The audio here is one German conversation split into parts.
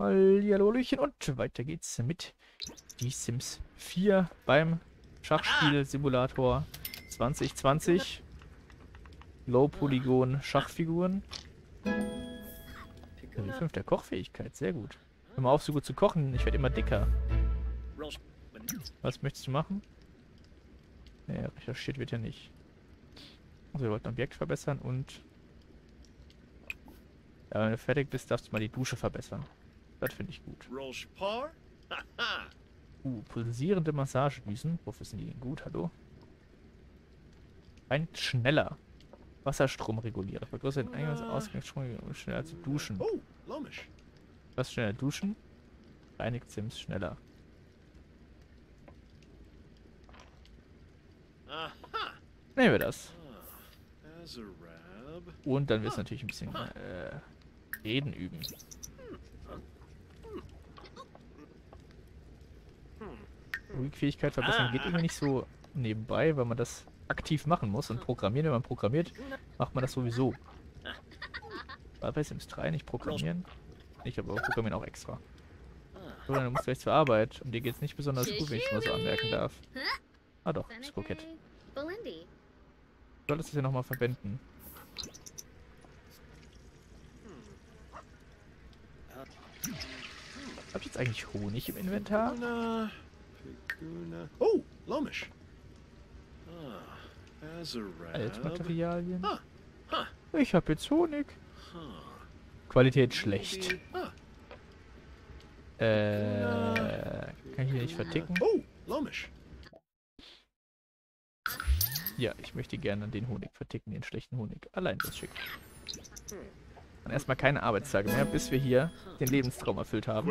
Hallihallöchen und weiter geht's mit Die Sims 4 beim Schachspiel-Simulator 2020. Low-Polygon Schachfiguren. Level 5 der Kochfähigkeit, sehr gut. Hör mal auf, so gut zu kochen, ich werde immer dicker. Was möchtest du machen? Naja, recherchiert wird ja nicht. Also wir wollten Objekt verbessern und... Ja, wenn du fertig bist, darfst du mal die Dusche verbessern. Das finde ich gut. Uh, pulsierende Massagedüsen. Wofür sind die denn gut? Hallo? Ein schneller. Wasserstromregulierer. Vergrößert den Eingangs- und Ausgangsstrom schneller zu duschen. Oh. Was schneller duschen? Reinigt Sims schneller. Aha. Nehmen wir das. Azarab. Und dann wird es natürlich ein bisschen äh, Reden üben. Ruhigfähigkeit verbessern geht irgendwie nicht so nebenbei, weil man das aktiv machen muss. Und programmieren, wenn man programmiert, macht man das sowieso. War bei Sims 3 nicht programmieren? Ich habe aber programmieren auch extra. So, dann musst du gleich zur Arbeit. Und dir geht's nicht besonders gut, wenn ich mal so anmerken darf. Ah doch, ist kokett. Du solltest es ja nochmal verwenden. Hab ich jetzt eigentlich Honig im Inventar? Oh, Lomish. Ah. Altmaterialien. Ah. Ich hab jetzt Honig. Qualität schlecht. Äh, kann ich hier nicht verticken? oh, Lomish. Ja, ich möchte gerne den Honig verticken, den schlechten Honig. Allein das schick. Und erstmal keine Arbeitstage mehr, bis wir hier den Lebenstraum erfüllt haben.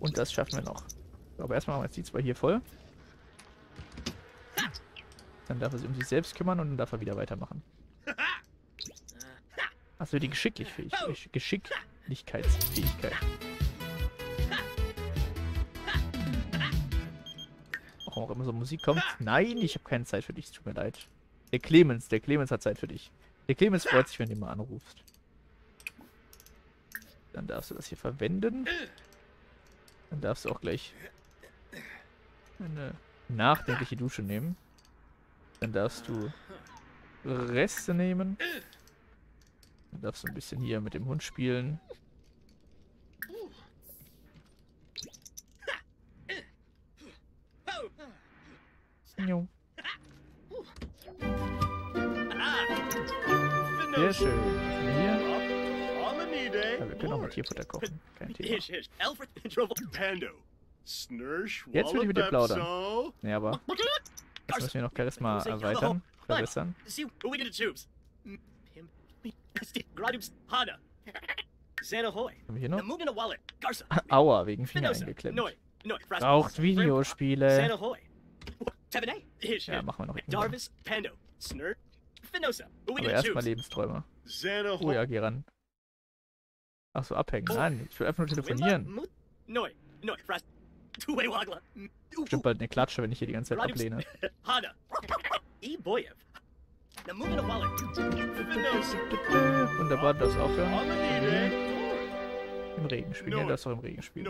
Und das schaffen wir noch. Aber erstmal machen wir jetzt die zwei hier voll. Dann darf er sich um sich selbst kümmern und dann darf er wieder weitermachen. Achso, die Geschicklichfähigkeit. Geschicklichkeitsfähigkeit. Warum auch immer so Musik kommt. Nein, ich habe keine Zeit für dich, es tut mir leid. Der Clemens, der Clemens hat Zeit für dich. Der Clemens freut sich, wenn du mal anrufst. Dann darfst du das hier verwenden. Dann darfst du auch gleich eine nachdenkliche Dusche nehmen. Dann darfst du Reste nehmen. Dann darfst du ein bisschen hier mit dem Hund spielen. Jo. Sehr schön. Hier? Ja, wir können auch mit Tierfutter kochen. Kein Thema. Jetzt will ich mit dir plaudern. Wallabepso. Nee, aber jetzt müssen wir noch Charisma erweitern, verbessern. Him. Gradubs Hana. Xanahoy. Haben wir hier noch? Aua, wegen Finger eingeklemmt. Braucht Videospiele. Ish. Ja, machen wir noch. Darvis. Pando. Snur. Finosa. Aber erstmal. Lebensträume. Oh ja, geh ran. Ach so, abhängen. Nein, ich will einfach nur telefonieren. Bestimmt bald eine Klatsche, wenn ich hier die ganze Zeit ablehne. Wunderbar, darfst aufhören. Alanide. Im Regen spielen. Ja, du darfst auch im Regen spielen.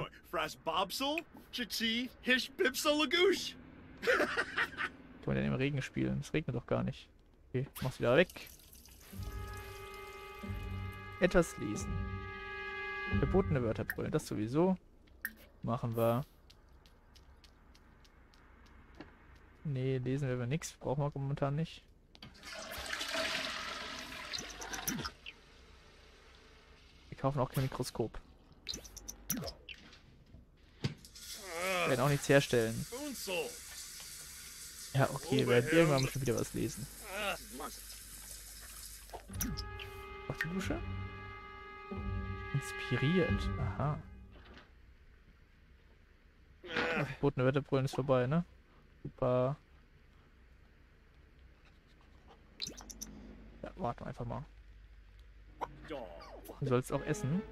Kann man denn im Regen spielen? Es regnet doch gar nicht. Okay, mach's wieder weg. Etwas lesen. Verbotene Wörter brüllen. Das sowieso. Machen wir. Nee, lesen wir nichts. Brauchen wir momentan nicht. Wir kaufen auch kein Mikroskop. Wir werden auch nichts herstellen. Unsel. Ja, okay, wir werden irgendwann bestimmt wieder was lesen. Ach, die Dusche? Inspiriert. Aha. Verbotene Wetterbrüllen ist vorbei, ne? Super. Ja, warten wir einfach mal. Du sollst auch essen.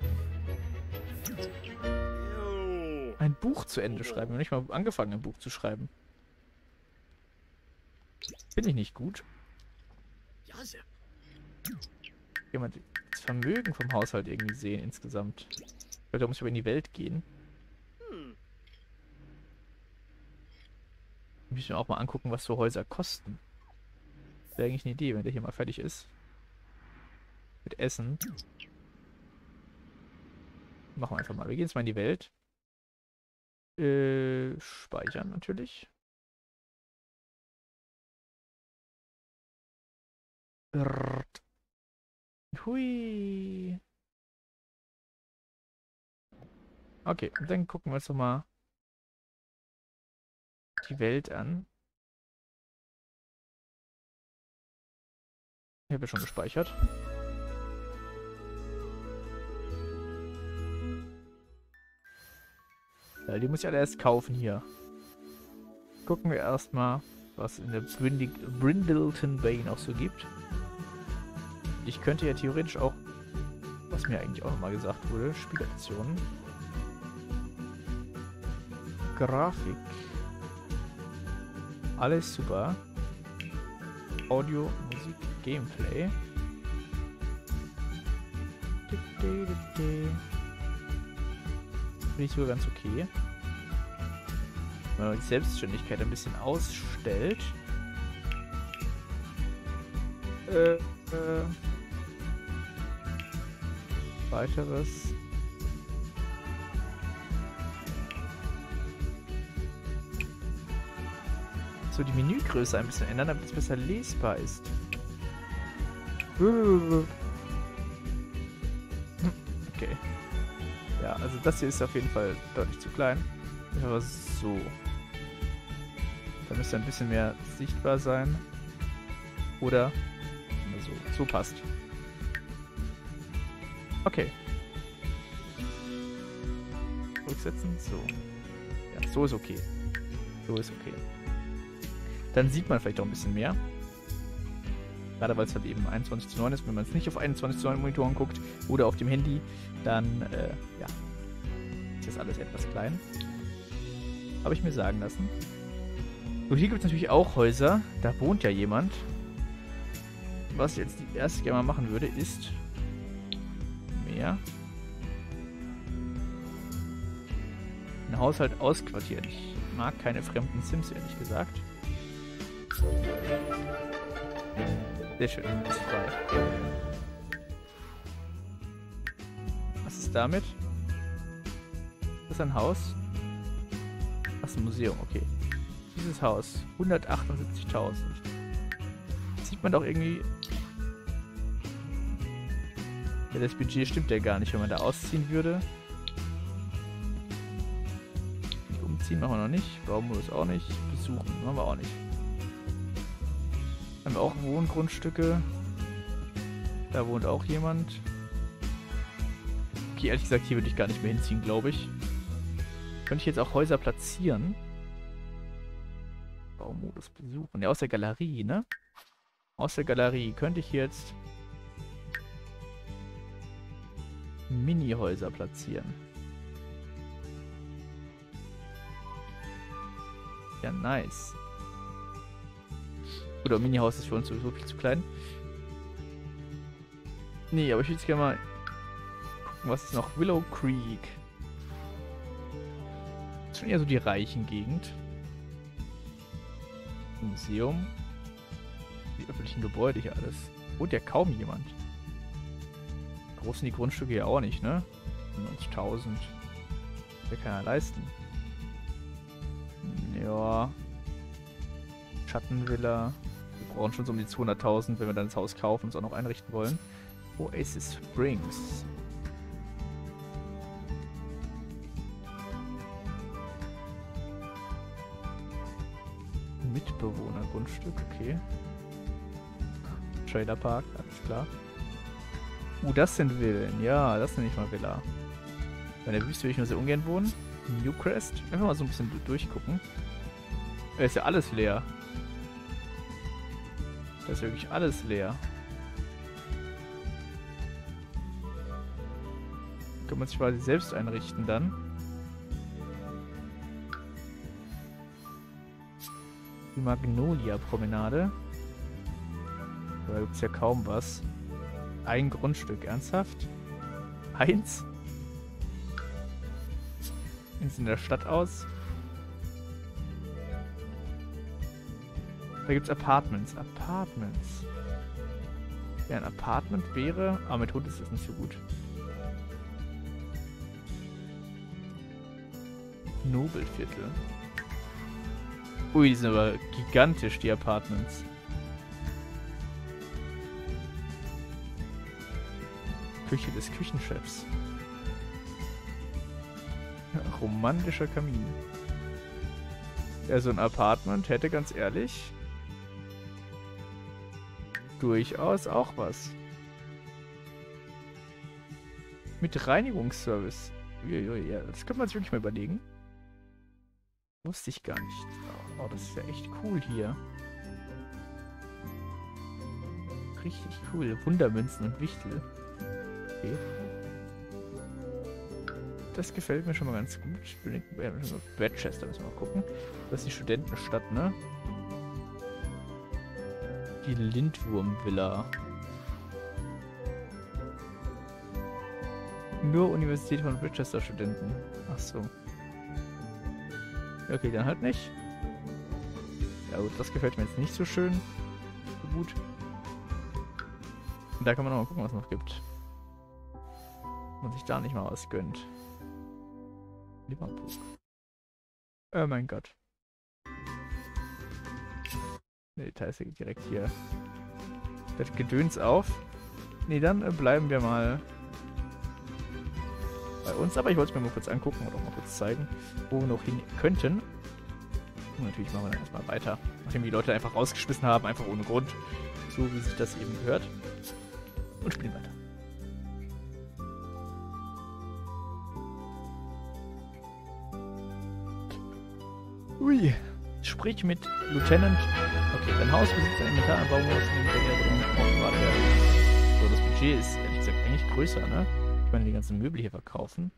Ein Buch zu Ende schreiben. Wir haben nicht mal angefangen, ein Buch zu schreiben. Bin ich nicht gut? Man das Vermögen vom Haushalt irgendwie sehen insgesamt. Da muss ich aber in die Welt gehen. Muss ich mir auch mal angucken, was so Häuser kosten. Wäre eigentlich eine Idee, wenn der hier mal fertig ist. Mit Essen. Machen wir einfach mal. Wir gehen jetzt mal in die Welt. Äh, speichern natürlich. Rrrt. Hui. Okay, dann gucken wir uns doch mal die Welt an. Ich habe ja schon gespeichert. Ja, die muss ich alle erst kaufen hier. Gucken wir erstmal, was in der Brindleton Bay noch so gibt. Ich könnte ja theoretisch auch, was mir eigentlich auch nochmal gesagt wurde, Spieloptionen. Grafik. Alles super. Audio, Musik, Gameplay. Finde ich sogar ganz okay. Wenn man die Selbstständigkeit ein bisschen ausstellt. Äh, äh, weiteres. So, die Menügröße ein bisschen ändern, damit es besser lesbar ist. Okay. Ja, also das hier ist auf jeden Fall deutlich zu klein. Aber so. Da müsste ein bisschen mehr sichtbar sein. Oder so. So passt. Okay. Rücksetzen. So. Ja, so ist okay. So ist okay. Dann sieht man vielleicht auch ein bisschen mehr. Gerade weil es halt eben 21 zu 9 ist. Wenn man es nicht auf 21 zu 9 Monitoren guckt oder auf dem Handy, dann äh, ja, ist das alles etwas klein. Habe ich mir sagen lassen. So, hier gibt es natürlich auch Häuser. Da wohnt ja jemand. Was jetzt die erste gerne mal machen würde, ist mehr ein Haushalt ausquartieren. Ich mag keine fremden Sims, ehrlich gesagt. Sehr schön, ist frei. Was ist damit? Das ist ein Haus. Ach, ist ein Museum, okay. Dieses Haus, 178.000. Sieht man doch irgendwie... Ja, das Budget stimmt ja gar nicht, wenn man da ausziehen würde. Umziehen machen wir noch nicht. Baumodus auch nicht. Besuchen machen wir auch nicht. Haben wir auch Wohngrundstücke. Da wohnt auch jemand. Okay, ehrlich gesagt, hier würde ich gar nicht mehr hinziehen, glaube ich. Könnte ich jetzt auch Häuser platzieren? Baumodus besuchen. Ja, aus der Galerie, ne? Aus der Galerie könnte ich jetzt Mini-Häuser platzieren. Ja, nice. Oder Mini-Haus ist für uns sowieso viel zu klein. Nee, aber ich würde gerne mal gucken, was ist noch? Willow Creek. Das ist schon eher so die reichen Gegend. Museum. Die öffentlichen Gebäude hier alles. Wohnt ja kaum jemand. Groß sind die Grundstücke ja auch nicht, ne? 90.000. Wer kann ja leisten? Ja. Schattenvilla. Wir brauchen schon so um die 200.000, wenn wir dann das Haus kaufen und es auch noch einrichten wollen. Oasis Springs. Mitbewohnergrundstück, okay. Trailerpark, alles klar. Uh, das sind Villen. Ja, das nenne ich mal Villa. Bei der Wüste will ich nur sehr ungern wohnen. Newcrest. Einfach mal so ein bisschen durchgucken. Da ist ja alles leer. Da ist wirklich alles leer. Kann man sich quasi selbst einrichten dann. Die Magnolia-Promenade. Da gibt es ja kaum was. Ein Grundstück, ernsthaft? Eins? Wie sieht in der Stadt aus? Da gibt's Apartments. Apartments. Ja, ein Apartment wäre... Aber mit Hund ist das nicht so gut. Nobelviertel. Ui, die sind aber gigantisch, die Apartments. Küche des Küchenchefs. Romantischer Kamin. Ja, so ein Apartment hätte ganz ehrlich durchaus auch was. Mit Reinigungsservice. Ja, das könnte man sich wirklich mal überlegen. Wusste ich gar nicht. Oh, das ist ja echt cool hier. Richtig cool. Wundermünzen und Wichtel. Okay. Das gefällt mir schon mal ganz gut. Ich bin auf Bedchester, müssen wir mal gucken. Das ist die Studentenstadt, ne? Die Lindwurm-Villa. Nur Universität von Winchester Studenten. Ach so. Okay, dann halt nicht. Ja gut, das gefällt mir jetzt nicht so schön. So gut. Und da kann man noch mal gucken, was es noch gibt. Sich da nicht mal was gönnt. Liverpool. Oh mein Gott. Ne, da ist direkt hier das Gedöns auf. Ne, dann äh, bleiben wir mal bei uns. Aber ich wollte es mir mal kurz angucken oder auch mal kurz zeigen, wo wir noch hin könnten. Und natürlich machen wir dann erstmal weiter. Nachdem die Leute einfach rausgeschmissen haben, einfach ohne Grund. So wie sich das eben gehört. Und spielen weiter. Ui. Sprich mit Lieutenant. Okay, dein Haus besitzt ein Inventar, ein Baumhaus, in dem Verkehr werden. So, das Budget ist ehrlich gesagt eigentlich größer, ne? Ich meine, die ganzen Möbel hier verkaufen.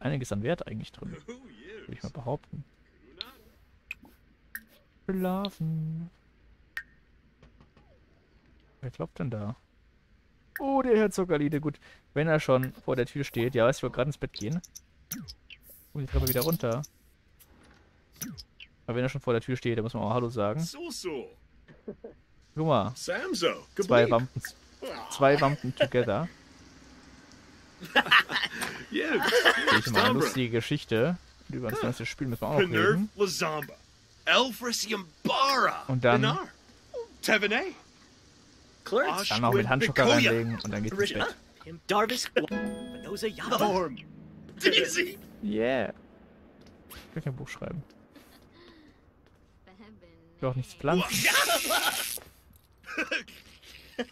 Einiges an Wert eigentlich drin. Würde ich mal behaupten. Schlafen. Wer klopft denn da? Oh, der Herr Zuckerliede. Gut, wenn er schon vor der Tür steht. Ja, ich wollte gerade ins Bett gehen. Und die Treppe wieder runter. Aber wenn er schon vor der Tür steht, dann muss man auch Hallo sagen. So, so. Guck mal. Samso. Zwei Wampen. Zwei Wampen together. Yeah. Ich mal eine lustige Geschichte. Über das ganze Spiel müssen wir auch noch reden. Und dann-. Dann noch mit Handschucker reinlegen und dann geht's ins Bett. Yeah. Ich will kein Buch schreiben. Ich will auch nichts pflanzen.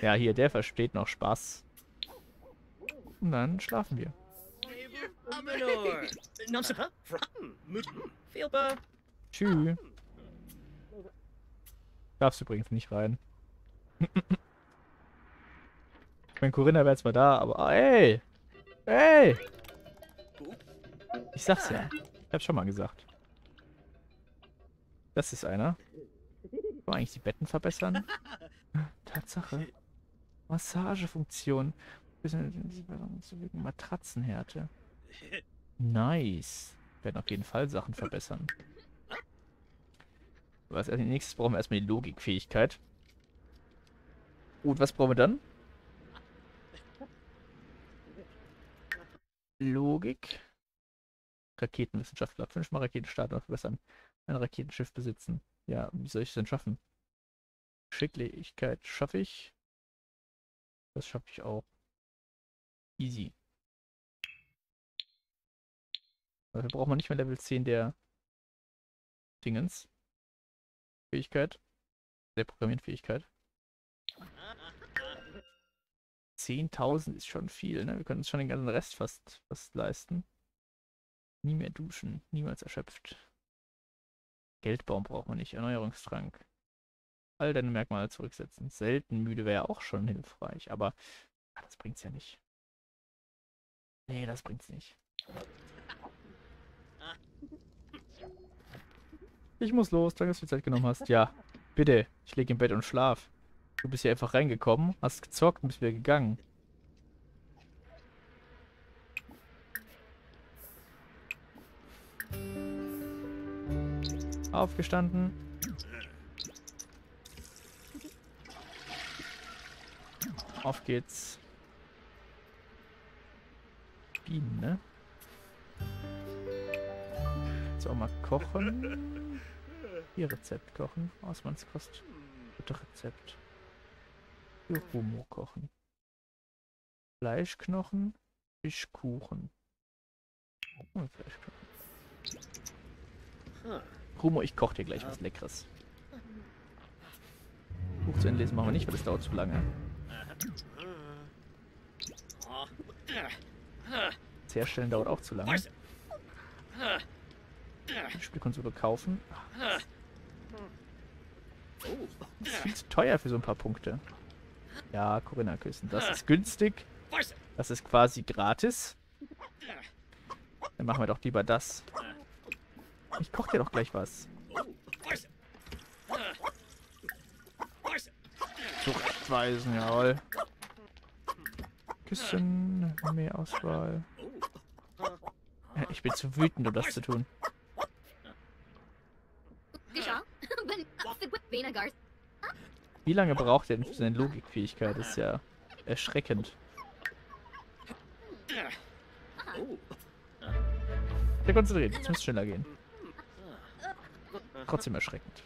Ja, hier, der versteht noch Spaß. Und dann schlafen wir. Tschüss. Darfst übrigens nicht rein. ich meine, Corinna wäre jetzt mal da, aber... Ah, ey! Ey! Ich sag's ja. Ich hab's schon mal gesagt. Das ist einer. Kann man eigentlich die Betten verbessern? Tatsache. Massagefunktion. Matratzenhärte. Nice. Werden auf jeden Fall Sachen verbessern. Aber als nächstes brauchen wir erstmal die Logikfähigkeit. Gut, was brauchen wir dann? Logik. Raketenwissenschaftler. Fünfmal Raketen starten und verbessern. Ein Raketenschiff besitzen. Ja, wie soll ich es denn schaffen? Geschicklichkeit schaffe ich. Das schaffe ich auch. Easy. Dafür braucht man nicht mehr Level 10 der Dingens. Fähigkeit. Der Programmierfähigkeit. 10.000 ist schon viel, ne? Wir können uns schon den ganzen Rest fast, fast leisten. Nie mehr duschen. Niemals erschöpft. Geldbaum braucht man nicht. Erneuerungstrank. All deine Merkmale zurücksetzen. Selten müde wäre auch schon hilfreich, aber ah, das bringt's ja nicht. Nee, das bringt's nicht. Ich muss los, danke, dass du die Zeit genommen hast. Ja, Bitte, ich lege im Bett und schlaf. Du bist hier einfach reingekommen, hast gezockt und bist wieder gegangen. Aufgestanden. Auf geht's. Bienen, ne? Jetzt auch mal kochen. Hier Rezept kochen. Ausmannskost. Rezept. Für Humo kochen. Fleischknochen. Fischkuchen. Oh, Fleischknochen. Rumo, ich koche dir gleich was Leckeres. Buch zu Ende lesen machen wir nicht, weil das dauert zu lange. Das Herstellen dauert auch zu lange. Spielkonsole kaufen. Das ist viel zu teuer für so ein paar Punkte. Ja, Corinna küssen. Das ist günstig. Das ist quasi gratis. Dann machen wir doch lieber das. Ich koche dir doch gleich was. Zurechtweisen, jawohl. Küssen, mehr Auswahl. Ich bin zu wütend, um das zu tun. Wie lange braucht er denn für seine Logikfähigkeit? Das ist ja erschreckend. Der konzentriert, jetzt muss schneller gehen. Trotzdem erschreckend.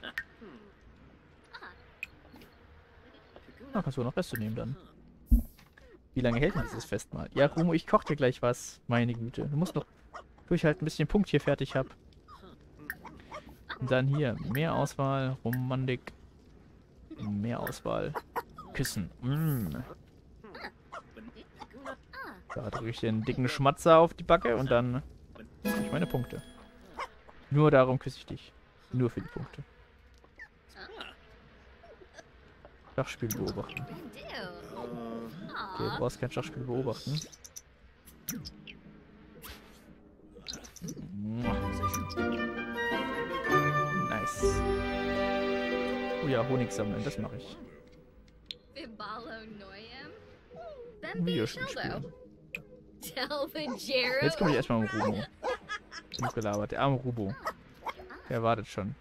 Na, kannst du noch Reste nehmen dann. Wie lange hält man dieses Festmahl? Ja, Rumo, ich koche dir gleich was. Meine Güte. Du musst noch durchhalten, bis ich den Punkt hier fertig habe. Dann hier, mehr Auswahl, Romantik. Mehr Auswahl. Küssen. Mm. Da drücke ich den dicken Schmatzer auf die Backe und dann ich meine Punkte. Nur darum küsse ich dich. Nur für die Punkte. Schachspiel beobachten. Okay, du brauchst kein Schachspiel beobachten. Nice. Oh ja, Honig sammeln, das mache ich. Videospiel spielen. Jetzt komme ich erstmal um Rubo. Genug gelabert. Der arme Rubo. Der wartet schon.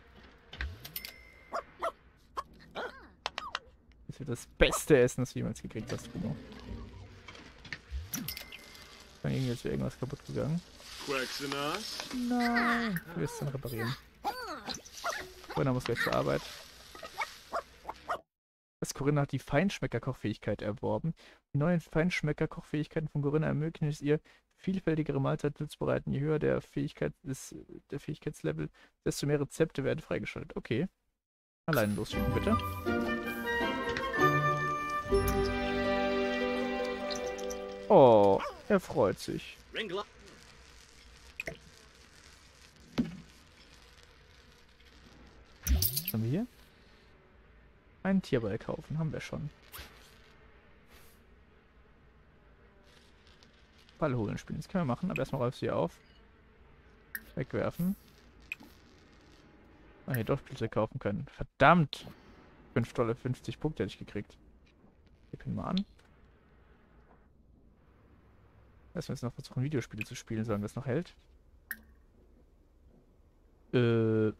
Das wird das beste Essen, das du jemals gekriegt hast, Rubo. Dann irgendwie ist irgendwas kaputt gegangen. Nein. Du wirst dann reparieren. Corinna muss gleich zur Arbeit. Das Corinna hat die Feinschmecker-Kochfähigkeit erworben. Die neuen Feinschmecker-Kochfähigkeiten von Corinna ermöglichen es ihr, vielfältigere Mahlzeiten zuzubereiten. Je höher der, Fähigkeit ist, der Fähigkeitslevel, desto mehr Rezepte werden freigeschaltet. Okay. Allein losschicken, bitte. Oh, er freut sich. Was haben wir hier? Einen Tierball kaufen, haben wir schon. Ball holen spielen, das können wir machen, aber erstmal räufst du hier auf. Wegwerfen. Ah, hier doch Spielzeug kaufen können. Verdammt! 5 Dollar 50 Punkte hätte ich gekriegt. Gib ihn mal an. Lass uns noch versuchen, Videospiele zu spielen, solange das noch hält. Äh.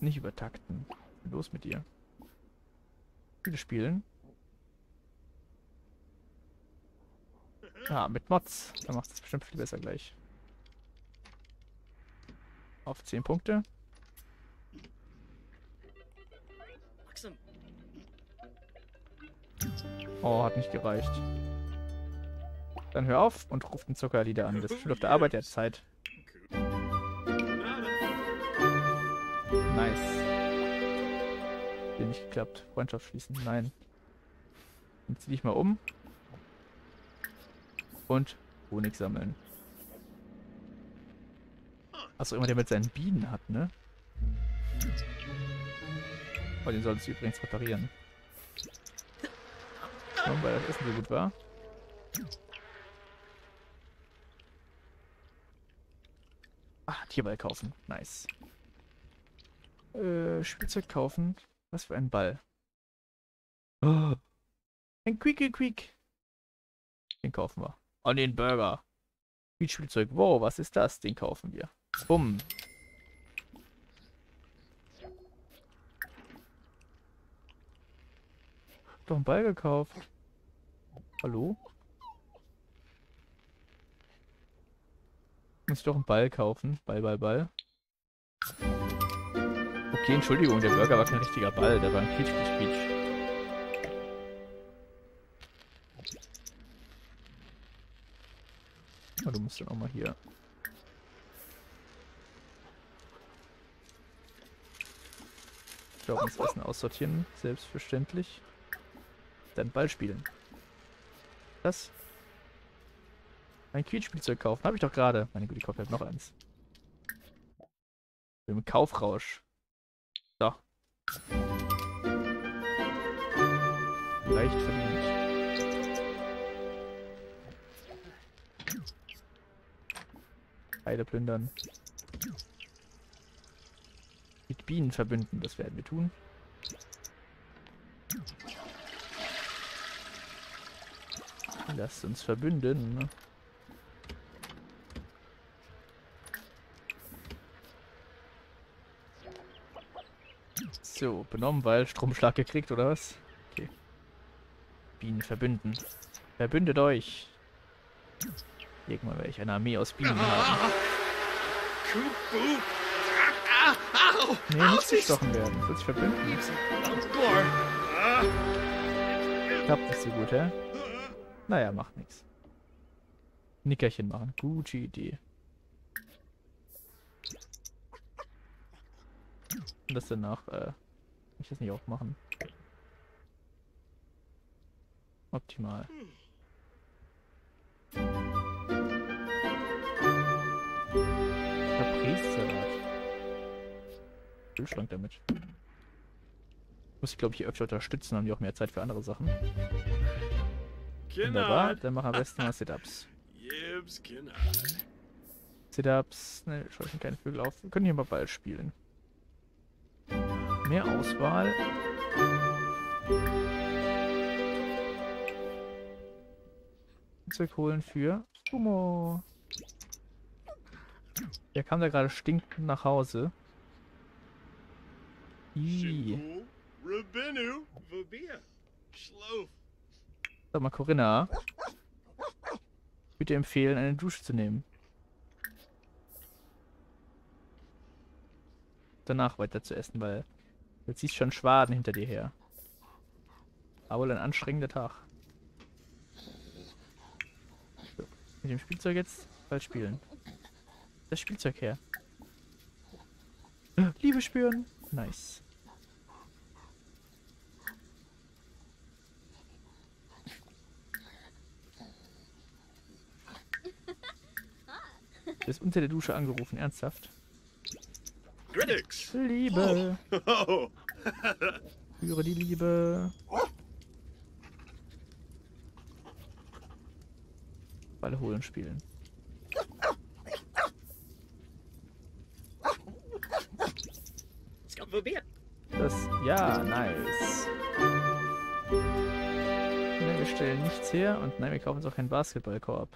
Nicht übertakten. Los mit dir. Spiele spielen. Ja, mit Mods. Da macht es bestimmt viel besser gleich. Auf 10 Punkte. Oh, hat nicht gereicht. Dann hör auf und ruf den Zuckerlieder an. Das ist auf der Arbeit der Zeit. Nice. Hat nicht geklappt. Freundschaft schließen. Nein. Dann zieh dich mal um. Und Honig sammeln. Achso, immer der mit seinen Bienen hat, ne? Oh, den solltest du übrigens reparieren. Schauen, weil das Essen so gut war. Ah, Tierball kaufen. Nice. Äh, Spielzeug kaufen. Was für ein Ball. Oh. Ein Quick Quick. Den kaufen wir. Oh, den Burger. Spielzeug. Wow, was ist das? Den kaufen wir. Bumm. Doch einen Ball gekauft. Hallo? Muss ich doch einen Ball kaufen. Ball, Ball, Ball. Okay, Entschuldigung, der Burger war kein richtiger Ball, der war ein Quietsch, Quietsch, Quietsch. Oh, du musst dann auch mal hier. Ich glaube, uns Essen aussortieren, selbstverständlich. Dann Ball spielen. Das? Ein Quietschspielzeug kaufen. Habe ich doch gerade. Meine Güte, ich kaufe halt noch eins. Im Kaufrausch. Leicht verdient. Heide plündern. Mit Bienen verbünden, das werden wir tun. Lasst uns verbünden. Ne? So, benommen, weil Stromschlag gekriegt, oder was? Okay. Bienen verbünden. Verbündet euch. Irgendwann werde ich eine Armee aus Bienen haben. Nee, nicht gestochen werden. Das wird verbünden. Klappt nicht so gut, hä? Naja, macht nichts. Nickerchen machen. Gute Idee. Und das danach, äh, ich das nicht auch machen. Optimal. Caprese-Salat. Kühlschrank damit. Muss ich glaube ich hier öfter unterstützen, haben die auch mehr Zeit für andere Sachen. Wunderbar, dann machen wir am besten mal Sit-Ups. Sit-Ups, ne, scheuchen keine Vögel auf. Wir können hier mal Ball spielen. Mehr Auswahl. Zeug holen für Sumo. Der kam da gerade stinkend nach Hause. Sag mal, Corinna. Ich würde dir empfehlen, eine Dusche zu nehmen. Danach weiter zu essen, weil du ziehst schon Schwaden hinter dir her. Aber wohl ein anstrengender Tag. Mit dem Spielzeug jetzt bald spielen. Das Spielzeug her. Liebe spüren. Nice. Du bist unter der Dusche angerufen, ernsthaft? Gridix. Liebe, Oh. spüre die Liebe. Ball holen spielen. Scott Vabia. Das, ja, nice. Nein, wir stellen nichts her und nein, wir kaufen uns auch keinen Basketballkorb.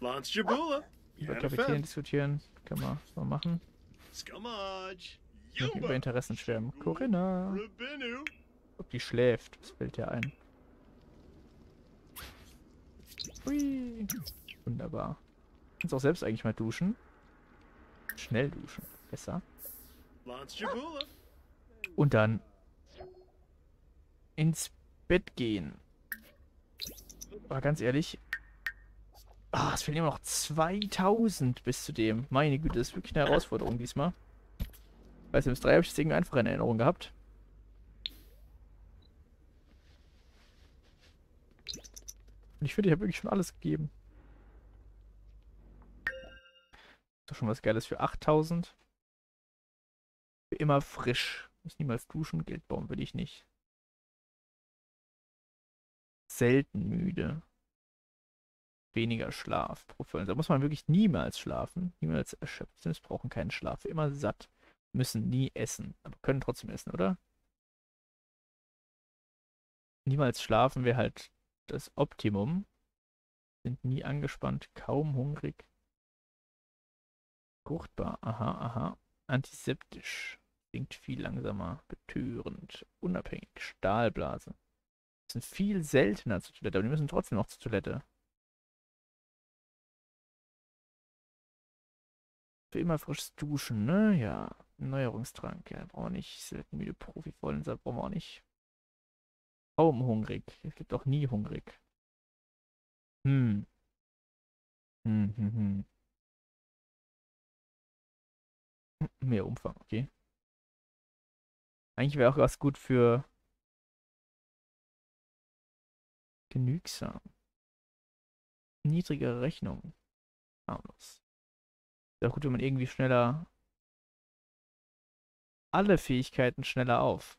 Lance Jabula. Über Kapitän diskutieren, können wir mal machen. Über. Interessen schwärmen. Corinna, ob die schläft, das fällt dir ein. Hui. Wunderbar. Kannst auch selbst eigentlich mal duschen. Schnell duschen, besser. Und dann ins Bett gehen. Aber ganz ehrlich, ah, es fehlen immer noch 2000 bis zu dem. Meine Güte, das ist wirklich eine Herausforderung diesmal. Bei Sims 3 habe ich das irgendwie einfach in Erinnerung gehabt. Und ich finde, ich habe wirklich schon alles gegeben. Doch schon was Geiles für 8000. Für immer frisch. Muss niemals duschen. Geldbaum will ich nicht. Selten müde. Weniger Schlaf pro Folge. Da muss man wirklich niemals schlafen. Niemals erschöpft sind. Brauchen keinen Schlaf. Immer satt. Müssen nie essen. Aber können trotzdem essen, oder? Niemals schlafen wäre halt das Optimum. Sind nie angespannt, kaum hungrig. Fruchtbar, aha, aha. Antiseptisch. Klingt viel langsamer, betörend, unabhängig, Stahlblase. Sind viel seltener zur Toilette, aber die müssen trotzdem noch zur Toilette. Für immer frisches Duschen, ne? Ja. Neuerungstrank, ja, brauchen wir nicht. Selten müde Profi vollen brauchen wir auch nicht. Kaum hungrig. Es gibt auch nie hungrig. Hm. Hm, hm, hm. Mehr Umfang, okay. Eigentlich wäre auch was gut für genügsam. Niedrigere Rechnung. Harmlos. Auch gut, wenn man irgendwie schneller alle Fähigkeiten schneller auf.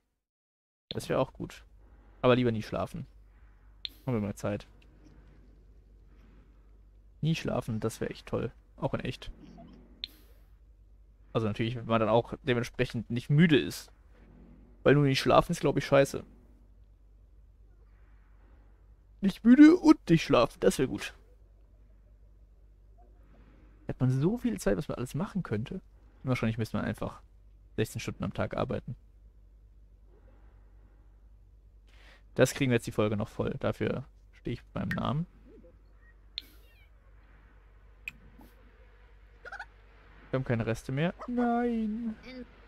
Das wäre auch gut. Aber lieber nie schlafen. Haben wir mal Zeit. Nie schlafen, das wäre echt toll. Auch in echt. Also natürlich, wenn man dann auch dementsprechend nicht müde ist. Weil nur nicht schlafen ist, glaube ich, scheiße. Nicht müde und nicht schlafen, das wäre gut. Hat man so viel Zeit, was man alles machen könnte. Wahrscheinlich müsste man einfach 16 Stunden am Tag arbeiten. Das kriegen wir jetzt die Folge noch voll. Dafür stehe ich beim Namen. Wir haben keine Reste mehr. Nein.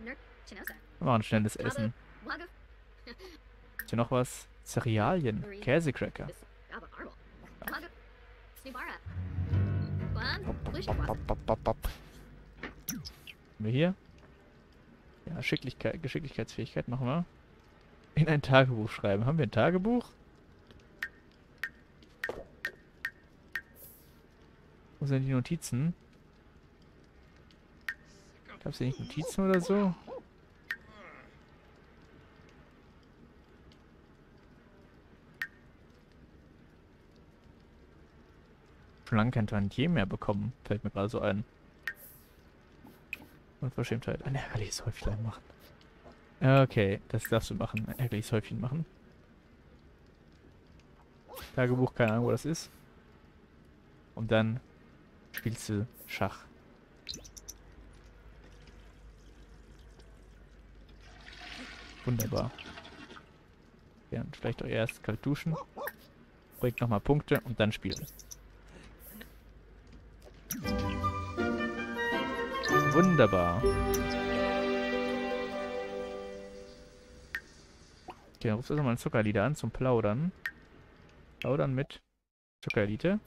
Wir machen schnelles Essen. Ist hier noch was? Cerealien. Käsecracker. Haben wir hier? Ja, Schicklichkeit, Geschicklichkeitsfähigkeit machen wir. In ein Tagebuch schreiben. Haben wir ein Tagebuch? Wo sind die Notizen? Gab es hier nicht Notizen oder so? Schon lange kein Tantier mehr bekommen, fällt mir gerade so ein. Unverschämtheit. Ein ärgerliches Häufchen machen. Okay, das darfst du machen. Ein ärgerliches Häufchen machen. Tagebuch, keine Ahnung, wo das ist. Und dann spielst du Schach. Wunderbar. Ja, vielleicht auch erst kalt duschen. Bringt nochmal Punkte und dann spielen. Wunderbar. Okay, dann rufst du mal ein Zuckerlieder an zum Plaudern. Plaudern mit Zuckerelite.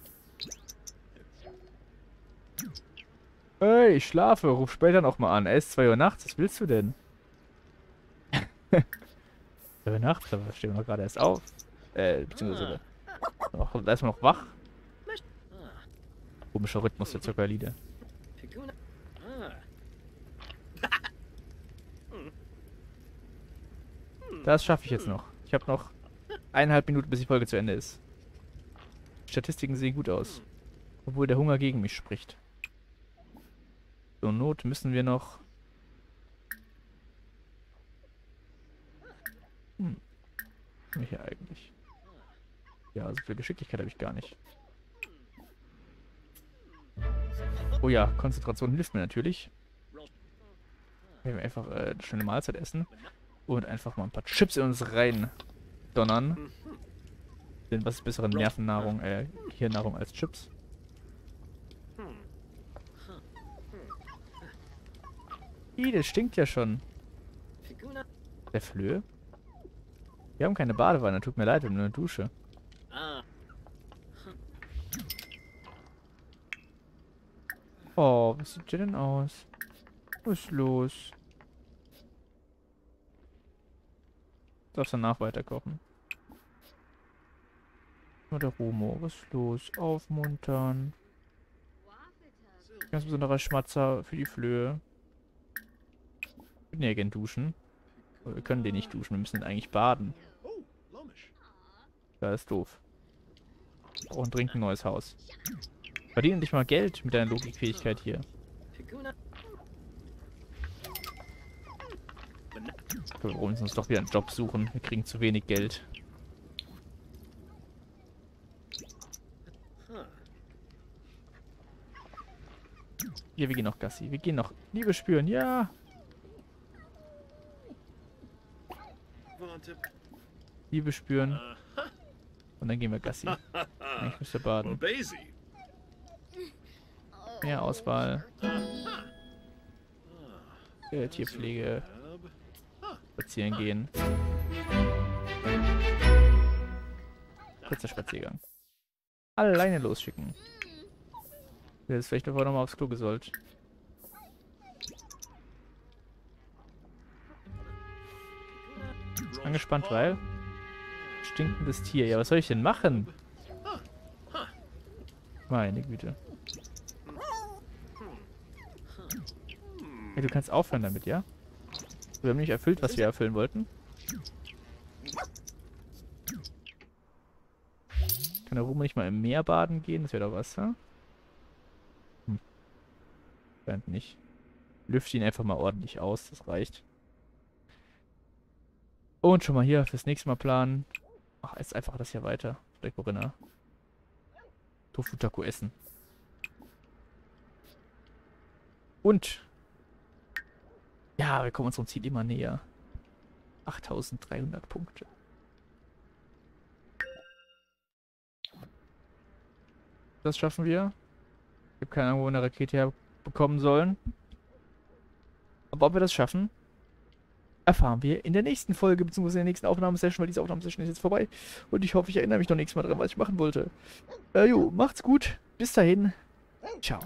Hey, ich schlafe. Ruf später noch mal an. Es ist 2 Uhr nachts. Was willst du denn? 2 Uhr nachts? Da stehen wir noch gerade erst auf. Äh, beziehungsweise noch, da ist man noch wach. Komischer Rhythmus der Zuckerlieder. Das schaffe ich jetzt noch. Ich habe noch eineinhalb Minuten, bis die Folge zu Ende ist. Statistiken sehen gut aus. Obwohl der Hunger gegen mich spricht. Zur Not müssen wir noch... Hm. Hier eigentlich? Ja, so viel Geschicklichkeit habe ich gar nicht. Oh ja, Konzentration hilft mir natürlich. Wir einfach äh, eine schöne Mahlzeit essen. Und einfach mal ein paar Chips in uns rein donnern. Denn was ist bessere Nervennahrung, äh, Hirnnahrung als Chips? Ih, das stinkt ja schon. Der Flöhe? Wir haben keine Badewanne, tut mir leid, wir haben nur eine Dusche. Oh, wie sieht der denn aus? Was ist los? Darfst danach weiterkochen. Oder Romo, was ist los? Aufmuntern. Ganz besonderer Schmatzer für die Flöhe. Wir können ja gerne duschen. Aber wir können den nicht duschen, wir müssen den eigentlich baden. Oh. Da ist doof. Brauchen dringend ein neues Haus. Verdiene dich mal Geld mit deiner Logikfähigkeit hier. Wir wollen uns doch wieder einen Job suchen. Wir kriegen zu wenig Geld. Hier, wir gehen noch Gassi. Wir gehen noch Liebe spüren. Ja. Liebe spüren. Und dann gehen wir Gassi. Ich müsste baden. Mehr Auswahl. Äh, Tierpflege. Spazieren gehen. Kurzer Spaziergang. Alleine losschicken. Du hättest vielleicht davor nochmal aufs Klo gesollt. Angespannt, weil... Stinkendes Tier. Ja, was soll ich denn machen? Meine Güte. Hey, du kannst aufhören damit, ja? Wir haben nicht erfüllt, was wir erfüllen wollten. Kann der Rumo nicht mal im Meer baden gehen? Das wäre doch was, ja? Hm. Scheint nicht. Lüfte ihn einfach mal ordentlich aus, das reicht. Und schon mal hier fürs nächste Mal planen. Ach, jetzt einfach das hier weiter. Vielleicht Corinna. Tofu Taco essen. Und. Ja, wir kommen unserem Ziel immer näher. 8300 Punkte. Das schaffen wir. Ich habe keine Ahnung, wo wir eine Rakete herbekommen sollen. Aber ob wir das schaffen, erfahren wir in der nächsten Folge, beziehungsweise in der nächsten Aufnahmesession, weil diese Aufnahmesession ist jetzt vorbei. Und ich hoffe, ich erinnere mich noch nächstes Mal dran, was ich machen wollte. Äh, jo, macht's gut. Bis dahin. Ciao.